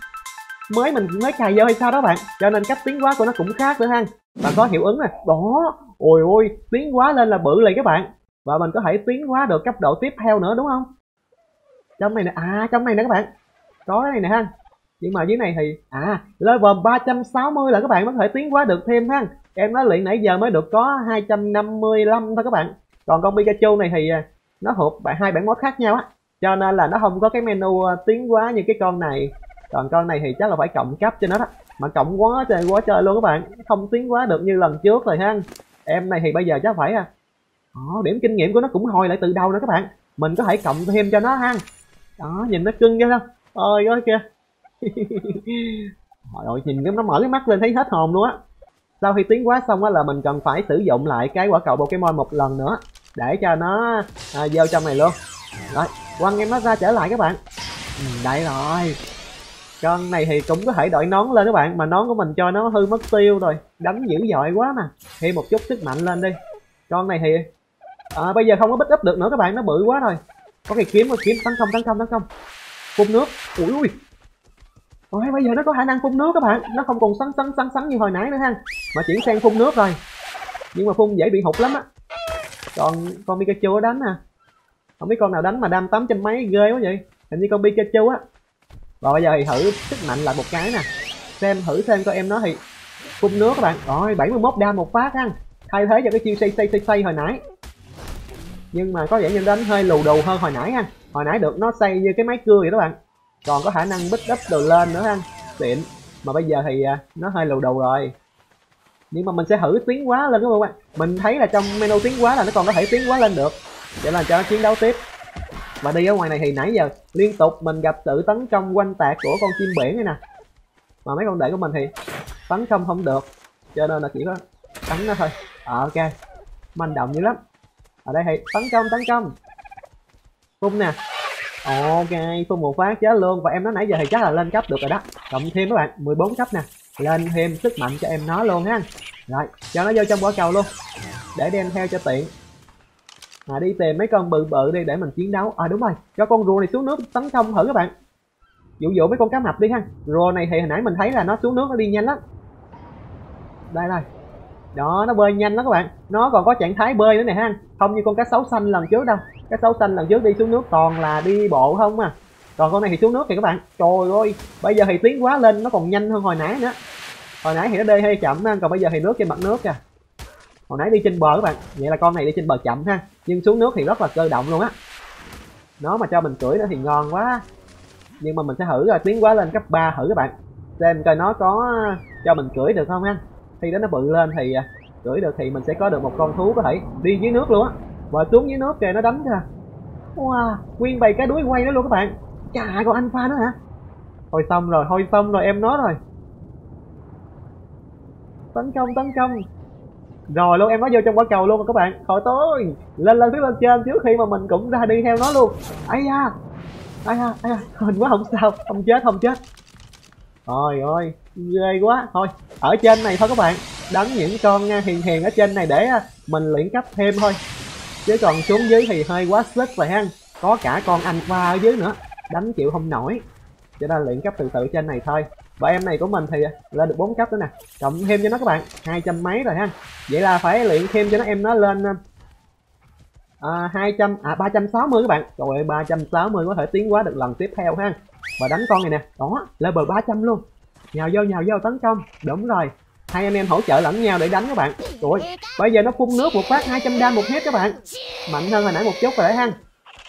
mới mình mới cài vô hay sao đó bạn. Cho nên cách tiến quá của nó cũng khác nữa ha. Và có hiệu ứng nè. Đó ôi ôi tiến quá lên là bự liền các bạn. Và mình có thể tiến hóa được cấp độ tiếp theo nữa đúng không? Trong này nè à trong này nè các bạn. Có cái này nè ha. Nhưng mà dưới này thì à level 360 là các bạn có thể tiến hóa được thêm ha. Em nói luyện nãy giờ mới được có 255 thôi các bạn. Còn con Pikachu này thì à, nó thuộc bạn hai bản mod khác nhau á. Cho nên là nó không có cái menu ờ, tiến hóa như cái con này. Còn con này thì chắc là phải cộng cấp cho nó đó. Mà cộng quá trời quá trời luôn các bạn. Không tiến hóa được như lần trước rồi ha. Em này thì bây giờ chắc phải à ờ, điểm kinh nghiệm của nó cũng hồi lại từ đầu nữa các bạn. Mình có thể cộng thêm cho nó ha đó nhìn nó cưng cái không? Ôi ơi kìa. Trời ơi, nhìn nó mở cái mắt lên thấy hết hồn luôn á. Sau khi tiến quá xong á là mình cần phải sử dụng lại cái quả cầu Pokemon một lần nữa để cho nó à, vô trong này luôn. Rồi quăng em nó ra trở lại các bạn. Ừ, đây rồi. Con này thì cũng có thể đội nón lên các bạn mà nón của mình cho nó hư mất tiêu rồi. Đánh dữ dội quá mà. Thêm một chút sức mạnh lên đi. Con này thì à, bây giờ không có bích up được nữa các bạn nó bự quá rồi có cái kiếm có kiếm tấn công tấn công tấn công. Phun nước. Ui ui. Ôi, bây giờ nó có khả năng phun nước các bạn. Nó không còn sắn sắn sắn sắn như hồi nãy nữa ha. Mà chuyển sang phun nước rồi. Nhưng mà phun dễ bị hụt lắm á. Còn con Pikachu đánh nè không biết con nào đánh mà đam tám trăm mấy ghê quá vậy. Hình như con Pikachu á. Rồi bây giờ thì thử sức mạnh lại một cái nè. Xem thử xem coi em nó thì phun nước các bạn. Rồi 71 đam một phát ha. Thay thế cho cái chiêu xây xây xây xây hồi nãy nhưng mà có vẻ như đánh hơi lù đù hơn hồi nãy ha. Hồi nãy được nó xây như cái máy cưa vậy các bạn. Còn có khả năng bích đắp đồ lên nữa ha. Tiện. Mà bây giờ thì à, nó hơi lù đù rồi. Nhưng mà mình sẽ thử tiến quá lên các bạn? Mình thấy là trong menu tiến quá là nó còn có thể tiến quá lên được. Để là cho nó chiến đấu tiếp. Và đi ở ngoài này thì nãy giờ liên tục mình gặp sự tấn công quanh tạc của con chim biển này nè. Mà mấy con đệ của mình thì tấn công không được. Cho nên là chỉ có đánh nó thôi. À, ok. Manh động dữ lắm ở đây thì tấn công tấn công. Phun nè. Ok phun một phát chết luôn. Và em nó nãy giờ thì chắc là lên cấp được rồi đó. Cộng thêm các bạn 14 cấp nè. Lên thêm sức mạnh cho em nó luôn ha. Rồi cho nó vô trong quả cầu luôn. Để đem theo cho tiện. À, đi tìm mấy con bự bự đi để mình chiến đấu. À đúng rồi. Cho con rùa này xuống nước tấn công thử các bạn. Dụ dụ mấy con cá mập đi ha. Rùa này thì hồi nãy mình thấy là nó xuống nước nó đi nhanh lắm. Đây đây đó, nó bơi nhanh lắm các bạn. Nó còn có trạng thái bơi nữa nè, ha không như con cá sấu xanh lần trước đâu. Cá sấu xanh lần trước đi xuống nước toàn là đi bộ không à. Còn con này thì xuống nước thì các bạn, trời ơi, bây giờ thì tiến quá lên nó còn nhanh hơn hồi nãy nữa. Hồi nãy thì nó đi hơi chậm ha, còn bây giờ thì nước trên mặt nước kìa. Hồi nãy đi trên bờ các bạn, vậy là con này đi trên bờ chậm ha. Nhưng xuống nước thì rất là cơ động luôn á. Nó mà cho mình cưỡi nữa thì ngon quá. Nhưng mà mình sẽ thử rồi tiến quá lên cấp 3 thử các bạn. Xem coi nó có cho mình cưỡi được không ha khi đó nó bự lên thì à, gửi được thì mình sẽ có được một con thú có thể đi dưới nước luôn á. Và xuống dưới nước kìa, nó đánh kìa. Wow, nguyên bầy cái đuối quay đó luôn các bạn. Chà còn alpha pha nữa hả? Thôi xong rồi, thôi xong rồi, em nói rồi. Tấn công tấn công. Rồi luôn em nó vô trong quả cầu luôn rồi các bạn. Khỏi tối lên lên phía lên trên trước khi mà mình cũng ra đi theo nó luôn. Ai da ai da ai da. Hình quá, không sao, không chết không chết. Rồi ơi ghê quá. Thôi ở trên này thôi các bạn. Đánh những con à, hiền hiền ở trên này để à, mình luyện cấp thêm thôi. Chứ còn xuống dưới thì hơi quá sức rồi ha. Có cả con anh qua ở dưới nữa. Đánh chịu không nổi. Cho nên luyện cấp từ từ trên này thôi. Và em này của mình thì à, lên được 4 cấp nữa nè. Cộng thêm cho nó các bạn. Hai trăm mấy rồi ha. Vậy là phải luyện thêm cho nó em nó lên hai à, trăm à 360 các bạn. Rồi 360 có thể tiến quá được lần tiếp theo ha. Và đánh con này nè. Đó level 300 luôn nhào vô nhào vô, tấn công. Đúng rồi. Hai anh em hỗ trợ lẫn nhau để đánh các bạn. Ui bây giờ nó phun nước một phát 200 đam một hết các bạn. Mạnh hơn hồi nãy một chút rồi đấy ha.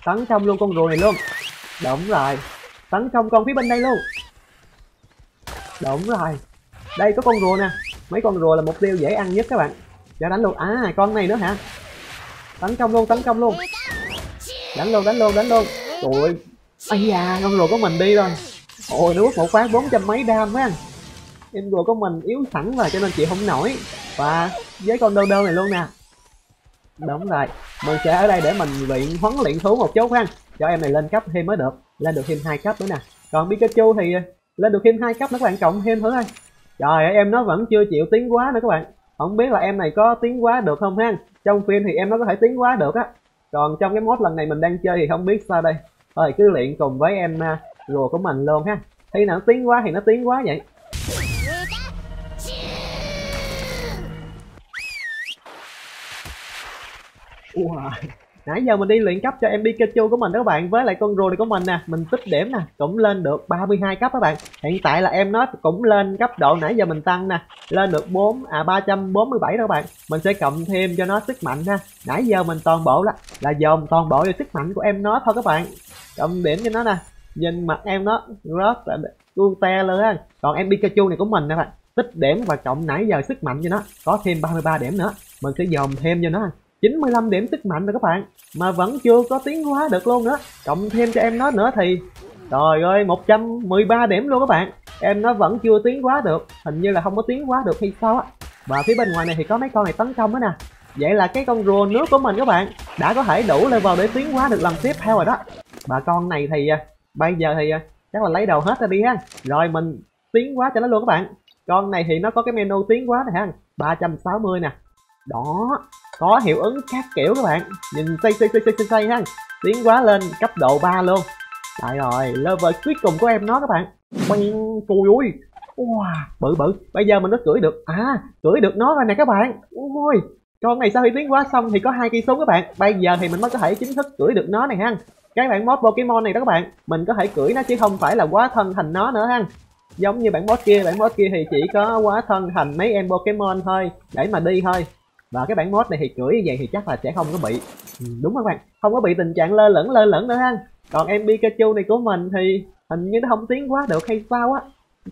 Tấn công luôn con rùa này luôn. Đúng rồi. Tấn công con phía bên đây luôn. Đúng rồi. Đây, có con rùa nè. Mấy con rùa là mục tiêu dễ ăn nhất các bạn. Cho đánh luôn. À con này nữa hả? Tấn công luôn, tấn công luôn. Đánh luôn đánh luôn đánh luôn. Trời ây da, con rùa của mình đi rồi ôi nó một phát, bốn trăm mấy đam á. Em rùa của mình yếu sẵn rồi, cho nên chị không nổi. Và với con đơn đơn này luôn nè. Đúng rồi mình sẽ ở đây để mình luyện, huấn luyện thú một chút ha. Cho em này lên cấp thêm mới được. Lên được thêm hai cấp nữa nè. Còn pikachu thì lên được thêm hai cấp nữa các bạn, cộng thêm thử thôi. Trời ơi, em nó vẫn chưa chịu tiến quá nữa các bạn. Không biết là em này có tiến quá được không ha. Trong phim thì em nó có thể tiến quá được á. Còn trong cái mod lần này mình đang chơi thì không biết sao đây. Thôi, cứ luyện cùng với em à, rùa của mình luôn ha. Khi nào, nó tiến quá thì nó tiến quá vậy. Wow nãy giờ mình đi luyện cấp cho em Pikachu của mình đó các bạn, với lại con rùa này của mình nè, mình tích điểm nè, cũng lên được 32 cấp các bạn. Hiện tại là em nó cũng lên cấp độ nãy giờ mình tăng nè, lên được 4 à 347 đó các bạn. Mình sẽ cộng thêm cho nó sức mạnh ha. Nãy giờ mình toàn bộ là là dồn toàn bộ vào sức mạnh của em nó thôi các bạn. Cộng điểm cho nó nè nhìn mặt em nó rất là tuôn te luôn còn em Pikachu này của mình nè bạn, tích điểm và cộng nãy giờ sức mạnh cho nó, có thêm 33 điểm nữa. Mình sẽ dồn thêm cho nó 95 điểm sức mạnh rồi các bạn, mà vẫn chưa có tiến hóa được luôn nữa. Cộng thêm cho em nó nữa thì, trời ơi 113 điểm luôn các bạn. Em nó vẫn chưa tiến hóa được, hình như là không có tiến hóa được hay sao á. Và phía bên ngoài này thì có mấy con này tấn công đó nè. Vậy là cái con rùa nước của mình các bạn, đã có thể đủ level để tiến hóa được lần tiếp theo rồi đó. Bà con này thì à, bây giờ thì à, chắc là lấy đầu hết ra đi ha. Rồi mình tiến quá cho nó luôn các bạn. Con này thì nó có cái menu tiến quá này ha. 360 nè. Đó có hiệu ứng các kiểu các bạn. Nhìn xây xây xây xây xây, xây ha. Tiến quá lên cấp độ 3 luôn. Đấy rồi, level cuối cùng của em nó các bạn. Quen cùi ui. Wow, bự bự. Bây giờ mình nó cưỡi được. À, cưỡi được nó rồi nè các bạn. Ôi, con này sau khi tiến quá xong thì có hai cây súng các bạn. Bây giờ thì mình mới có thể chính thức cưỡi được nó này ha. Cái bản mod Pokemon này đó các bạn Mình có thể cưỡi nó chứ không phải là quá thân thành nó nữa ha. Giống như bản mod kia, bản mod kia thì chỉ có quá thân thành mấy em Pokemon thôi Để mà đi thôi. Và cái bản mod này thì cưỡi như vậy thì chắc là sẽ không có bị ừ, đúng không các bạn? Không có bị tình trạng lơ lửng lơ lửng nữa ha. Còn em Pikachu này của mình thì hình như nó không tiến quá được hay sao á.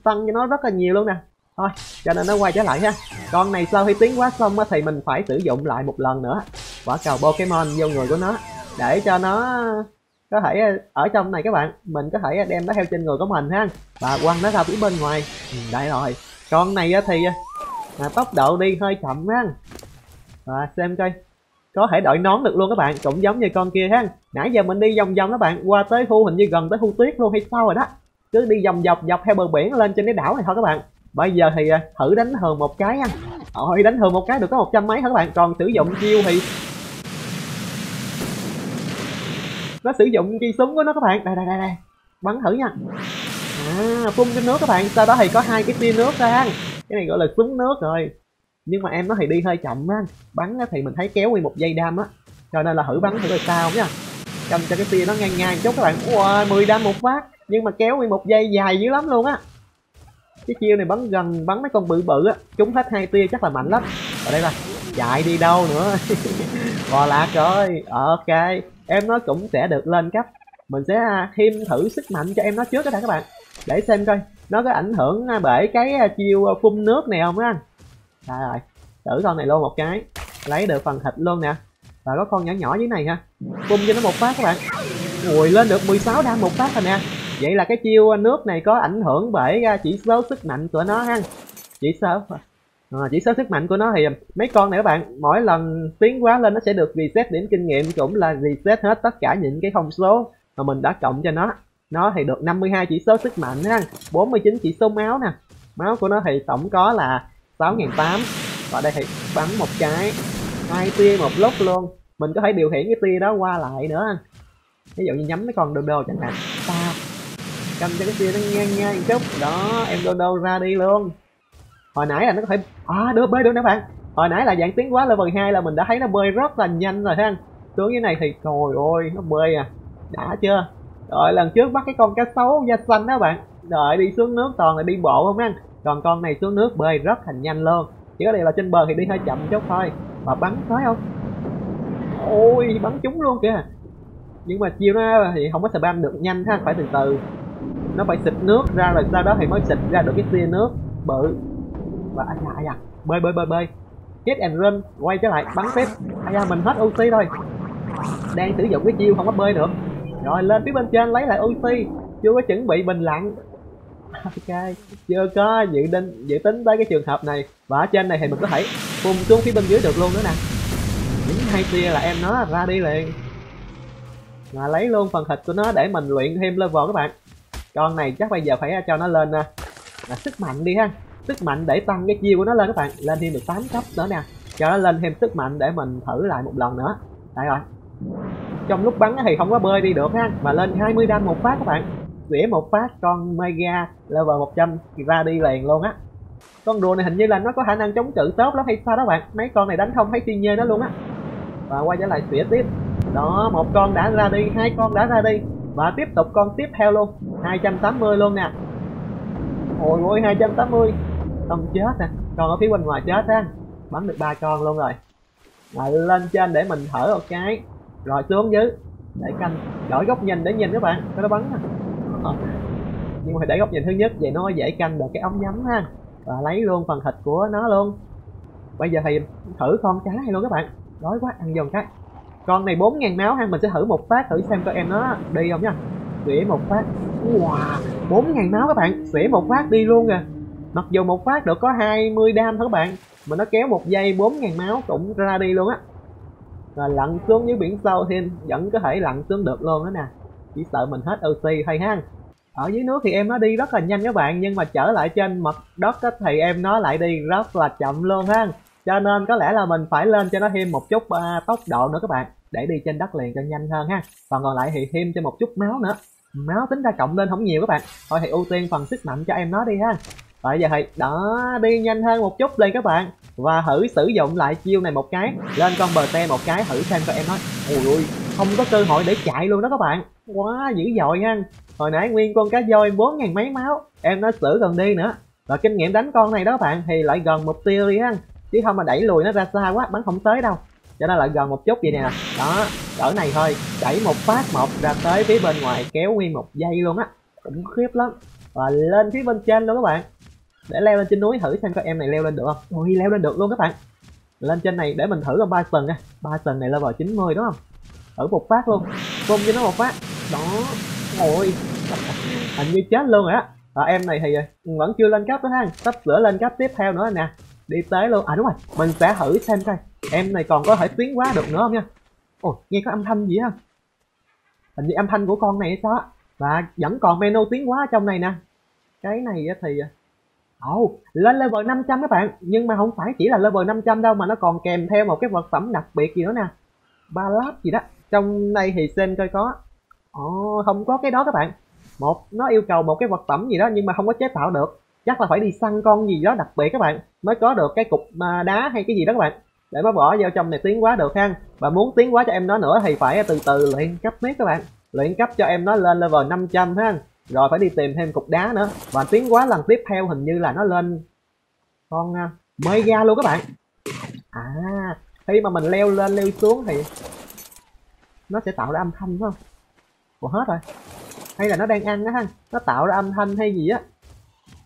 Tăng cho nó rất là nhiều luôn nè. Thôi cho nên nó quay trở lại ha. Con này sau khi tiến quá xong á thì mình phải sử dụng lại một lần nữa. Quả cầu Pokemon vô người của nó để cho nó có thể ờ, ở trong này các bạn mình có thể ờ, đem nó theo trên người của mình ha. Và quăng nó ra phía bên ngoài. Ừ, đây rồi. Con này ờ, thì à, tốc độ đi hơi chậm ha. Và xem coi có thể đội nón được luôn các bạn cũng giống như con kia ha. Nãy giờ mình đi vòng vòng các bạn qua tới khu hình như gần tới khu tuyết luôn hay sao rồi đó. Cứ đi vòng dọc dọc theo bờ biển lên trên cái đảo này thôi các bạn. Bây giờ thì thử đánh thường một cái anh ôi đánh thường một cái được có một trăm mấy hả các bạn? Còn sử dụng chiêu thì nó sử dụng chi súng của nó các bạn. Đây đây đây đây. Bắn thử nha. À phun cái nước các bạn. Sau đó thì có hai cái tia nước ra. Cái này gọi là súng nước rồi. Nhưng mà em nó thì đi hơi chậm á. Bắn thì mình thấy kéo nguyên một dây đam á. Cho nên là thử bắn thử rồi sao nha. Cầm cho cái tia nó ngang ngang chút các bạn. Wow, 10 đam một phát. Nhưng mà kéo nguyên một dây dài dữ lắm luôn á. Cái chiêu này bắn gần bắn mấy con bự bự á. Chúng hết hai tia chắc là mạnh lắm. Ở đây là chạy đi đâu nữa. Bò lạc rồi. Ok, em nó cũng sẽ được lên cấp. Mình sẽ à, thêm thử sức mạnh cho em nó trước đó các bạn. Để xem coi, nó có ảnh hưởng à, bởi cái à, chiêu phun nước này không á rồi rồi thử con này luôn một cái. Lấy được phần thịt luôn nè. Và có con nhỏ nhỏ dưới này ha. Phun cho nó một phát các bạn. Ngồi lên được 16 đam một phát rồi nè. Vậy là cái chiêu nước này có ảnh hưởng bởi chỉ số sức mạnh của nó ha chỉ số à, chỉ số sức mạnh của nó thì um, mấy con này các bạn mỗi lần tiến quá lên nó sẽ được reset điểm kinh nghiệm cũng là reset hết tất cả những cái thông số mà mình đã cộng cho nó. Nó thì được 52 chỉ số sức mạnh ha 49 chỉ số máu nè. Máu của nó thì tổng có là 6.800 và đây thì bắn một cái hai tia một lúc luôn. Mình có thể điều khiển cái tia đó qua lại nữa ví dụ như nhắm mấy con đô đô chẳng hạn. Sao cầm cho cái tia nó ngang ngang chút. Đó em đô đô ra đi luôn hồi nãy là nó có thể à được, bơi được nè bạn. Hồi nãy là dạng tiến quá level 2 là mình đã thấy nó bơi rất là nhanh rồi ha xuống dưới này thì trời ơi, nó bơi à. Đã chưa? Rồi lần trước bắt cái con cá sấu, da xanh đó bạn. Đợi đi xuống nước, toàn là đi bộ không anh còn con này xuống nước bơi rất là nhanh luôn. Chỉ có điều là trên bờ thì đi hơi chậm chút thôi. Mà bắn thấy không? Ôi, bắn trúng luôn kìa. Nhưng mà chiêu nó thì không có spam được nhanh ha, phải từ từ. Nó phải xịt nước ra rồi sau đó thì mới xịt ra được cái tia nước. Bự và anh da ai da bơi bơi bơi bơi. Hit and run, quay trở lại, bắn tiếp ai da mình hết oxy thôi. Đang sử dụng cái chiêu không có bơi được rồi, lên phía bên trên, lấy lại oxy. Chưa có chuẩn bị, bình lặng. Ok, chưa có dự định, dự tính tới cái trường hợp này. Và ở trên này thì mình có thể phun xuống phía bên dưới được luôn nữa nè. Những hai tia là em nó ra đi liền. Mà lấy luôn phần thịt của nó để mình luyện thêm level các bạn. Con này chắc bây giờ phải cho nó lên à, là sức mạnh đi ha sức mạnh để tăng cái chiêu của nó lên các bạn. Lên thêm được 8 cấp nữa nè. Cho nó lên thêm sức mạnh để mình thử lại một lần nữa. Đây rồi. Trong lúc bắn thì không có bơi đi được ha. Mà lên 20 đam một phát các bạn. Rỉa một phát, con mega level 100 thì ra đi liền luôn á. Con rùa này hình như là nó có khả năng chống cự tốt lắm hay sao đó bạn. Mấy con này đánh không thấy xi nhê nó luôn á. Và quay trở lại xỉa tiếp. Đó, một con đã ra đi, hai con đã ra đi. Và tiếp tục con tiếp theo luôn. 280 luôn nè. Ôi ôi 280 tâm chết nè. Còn ở phía bên ngoài chết á. Bắn được ba con luôn rồi. Rồi lên trên để mình thở một cái. Rồi xuống dưới. Để canh. Đổi góc nhìn để nhìn các bạn. Cho nó bắn nè. Ờ. Nhưng mà để góc nhìn thứ nhất. Vậy nó dễ canh được cái ống nhắm ha. Và lấy luôn phần thịt của nó luôn. Bây giờ thì thử con cá này luôn các bạn. Đói quá, ăn dồn cái. Con này bốn ngàn máu ha. Mình sẽ thử một phát thử xem coi em nó đi không nha. Xỉa một phát. Wow, bốn ngàn máu các bạn. Xỉa một phát đi luôn kìa mặc dù một phát được có 20 đam thôi các bạn mà nó kéo một giây bốn ngàn máu cũng ra đi luôn á. Rồi lặn xuống dưới biển sâu thêm vẫn có thể lặn xuống được luôn đó nè. Chỉ sợ mình hết oxy thôi ha ở dưới nước thì em nó đi rất là nhanh các bạn nhưng mà trở lại trên mặt đất á, thì em nó lại đi rất là chậm luôn ha. Cho nên có lẽ là mình phải lên cho nó thêm một chút uh, tốc độ nữa các bạn để đi trên đất liền cho nhanh hơn ha. Còn còn lại thì thêm cho một chút máu nữa. Máu tính ra cộng lên không nhiều các bạn. Thôi thì ưu tiên phần sức mạnh cho em nó đi ha bây giờ thì đó đi nhanh hơn một chút lên các bạn. Và thử sử dụng lại chiêu này một cái. Lên con bờ te một cái thử xem coi em nói. Ui ui không có cơ hội để chạy luôn đó các bạn. Quá dữ dội nha hồi nãy nguyên con cá voi bốn ngàn mấy máu. Em nói xử gần đi nữa. Và kinh nghiệm đánh con này đó bạn, thì lại gần mục tiêu đi ha. Chứ không mà đẩy lùi nó ra xa quá, bắn không tới đâu. Cho nên là gần một chút vậy nè. Đó, cỡ này thôi. Đẩy một phát một ra tới phía bên ngoài, kéo nguyên một giây luôn á. Cũng khiếp lắm. Và lên phía bên trên luôn các bạn để leo lên trên núi thử xem các em này leo lên được không. Ui leo lên được luôn các bạn. Lên trên này để mình thử con ba tầng nha. Ba tầng này level 90 đúng không? Thử một phát luôn. Cung cho nó một phát. Đó. Ôi. Hình như chết luôn rồi á. À, em này thì ừ, vẫn chưa lên cấp nữa ha. Sắp sửa lên cấp tiếp theo nữa nè. Đi tới luôn. À đúng rồi. Mình sẽ thử xem coi. Em này còn có thể tiến quá được nữa không nha. Ồ nghe có âm thanh gì không? hình như âm thanh của con này hay sao á. Và vẫn còn menu tiến quá trong này nè. Cái này thì Ồ, oh, lên level 500 các bạn. Nhưng mà không phải chỉ là level 500 đâu Mà nó còn kèm theo một cái vật phẩm đặc biệt gì nữa nè. Ba lát gì đó. Trong đây thì xem coi có. Ồ, oh, không có cái đó các bạn. Một, nó yêu cầu một cái vật phẩm gì đó Nhưng mà không có chế tạo được. Chắc là phải đi săn con gì đó đặc biệt các bạn Mới có được cái cục à, đá hay cái gì đó các bạn. Để mới bỏ vào trong này tiến quá được ha. Và muốn tiến quá cho em nó nữa thì phải từ từ luyện cấp miết các bạn. Luyện cấp cho em nó lên level 500 ha rồi phải đi tìm thêm cục đá nữa. Và tiến quá lần tiếp theo hình như là nó lên con à, uh, mega luôn các bạn. À khi mà mình leo lên leo xuống thì nó sẽ tạo ra âm thanh phải không? Ủa hết rồi. Hay là nó đang ăn á ha. Nó tạo ra âm thanh hay gì á.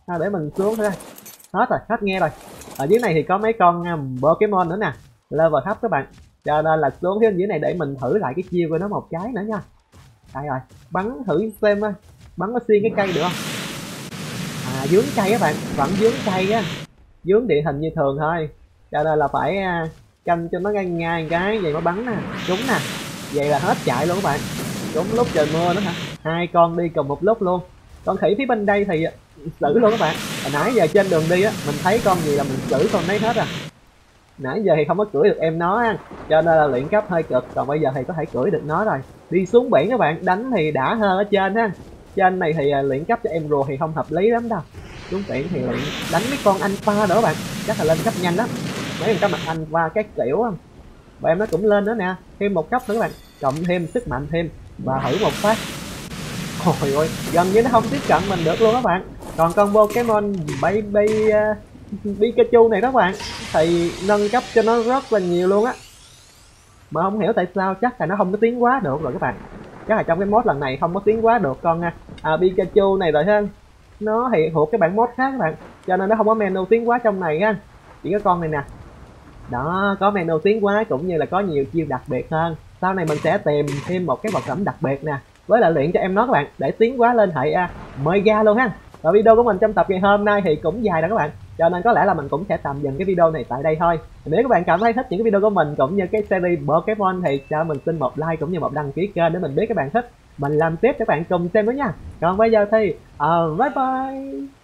À, để mình xuống thôi hết rồi hết nghe rồi. Ở dưới này thì có mấy con um, pokemon nữa nè. Level thấp các bạn. Cho nên là xuống phía dưới này để mình thử lại cái chiêu của nó một cái nữa nha. Đây rồi bắn thử xem bắn nó xuyên cái cây được không? À dướng cây các bạn, vẫn dướng cây á. Dướng địa hình như thường thôi. Cho nên là phải à, canh cho nó ngay ngay cái, vậy mới bắn nè. Trúng nè. Vậy là hết chạy luôn các bạn. Trúng lúc trời mưa nữa hả? Hai con đi cùng một lúc luôn. Con khỉ phía bên đây thì à, xử luôn các bạn. Hồi nãy giờ trên đường đi á, mình thấy con gì là mình xử con đấy hết à. Nãy giờ thì không có cưỡi được em nó á. Cho nên là luyện cấp hơi cực, còn bây giờ thì có thể cưỡi được nó rồi. Đi xuống biển các bạn, đánh thì đã hơn ở trên ha trên này thì à, luyện cấp cho em rồi thì không hợp lý lắm đâu. Đúng tiện thì luyện đánh mấy con anh pha nữa bạn. Chắc là lên cấp nhanh đó mấy con mặt anh pha cái kiểu không? Và em nó cũng lên nữa nè. Thêm một cấp nữa các bạn. Cộng thêm sức mạnh thêm. Và thử một phát. Ôi ôi gần như nó không tiếp cận mình được luôn các bạn. Còn con Pokemon baby uh, Pikachu này các bạn thì nâng cấp cho nó rất là nhiều luôn á. Mà không hiểu tại sao chắc là nó không có tiến quá được rồi các bạn chắc là trong cái mod lần này không có tiến quá được con à, à Pikachu này rồi ha. Nó hiện thuộc cái bản mod khác các bạn cho nên nó không có menu tiến quá trong này ha. Chỉ có con này nè. Đó có menu tiến quá cũng như là có nhiều chiêu đặc biệt hơn. Sau này mình sẽ tìm thêm một cái vật phẩm đặc biệt nè với lại luyện cho em nó các bạn để tiến quá lên hệ a. Mega luôn ha. Và video của mình trong tập ngày hôm nay thì cũng dài rồi các bạn cho nên có lẽ là mình cũng sẽ tạm dừng cái video này tại đây thôi. Nếu các bạn cảm thấy thích những cái video của mình cũng như cái series Pokemon thì cho mình xin một like cũng như một đăng ký kênh để mình biết các bạn thích. Mình làm tiếp cho các bạn cùng xem nữa nha. Còn bây giờ thì uh, bye bye!